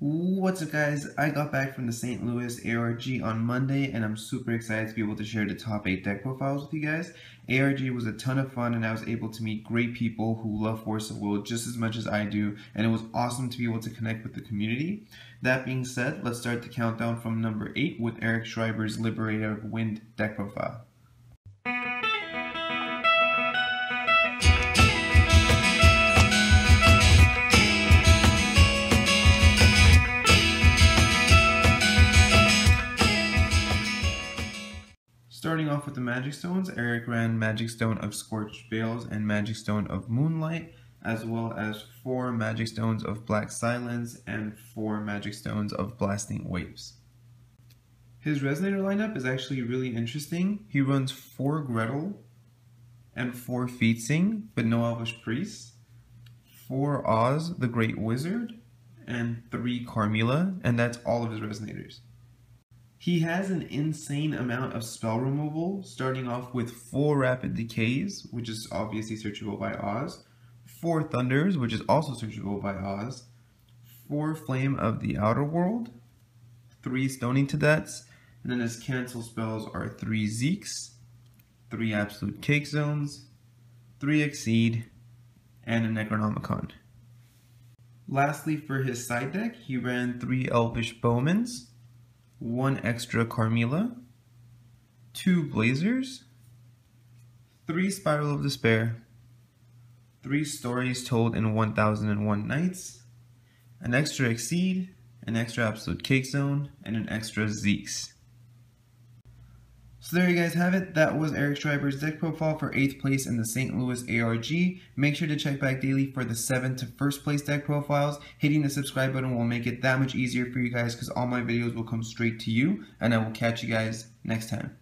What's up guys, I got back from the St. Louis ARG on Monday and I'm super excited to be able to share the top 8 deck profiles with you guys. ARG was a ton of fun and I was able to meet great people who love Force of Will just as much as I do and it was awesome to be able to connect with the community. That being said, let's start the countdown from number 8 with Eric Schreiber's Liberator of Wind deck profile. Starting off with the Magic Stones, Eric ran Magic Stone of Scorched Bales and Magic Stone of Moonlight, as well as four Magic Stones of Black Silence and four Magic Stones of Blasting Waves. His Resonator lineup is actually really interesting. He runs four Gretel and four Fiethsing, but no Elvish Priests, four Oz, the Great Wizard, and three Carmilla, and that's all of his Resonators. He has an insane amount of spell removal, starting off with 4 Rapid Decays, which is obviously searchable by Oz, 4 Thunders, which is also searchable by Oz, 4 Flame of the Outer World, 3 Stoning to Deaths, and then his cancel spells are 3 Xeex's, 3 Absolute Cake Zones, 3 Exceed, and a Necronomicon. Lastly, for his side deck, he ran 3 Elvish Bowmans, one extra Carmilla, two Blazers, three Spiral of Despair, three stories told in 1001 Nights, an extra Exceed, an extra Absolute Cake Zone, and an extra Xeex's. So there you guys have it. That was Eric Schreiber's deck profile for 8th place in the St. Louis ARG. Make sure to check back daily for the 7th to 1st place deck profiles. Hitting the subscribe button will make it that much easier for you guys because all my videos will come straight to you. And I will catch you guys next time.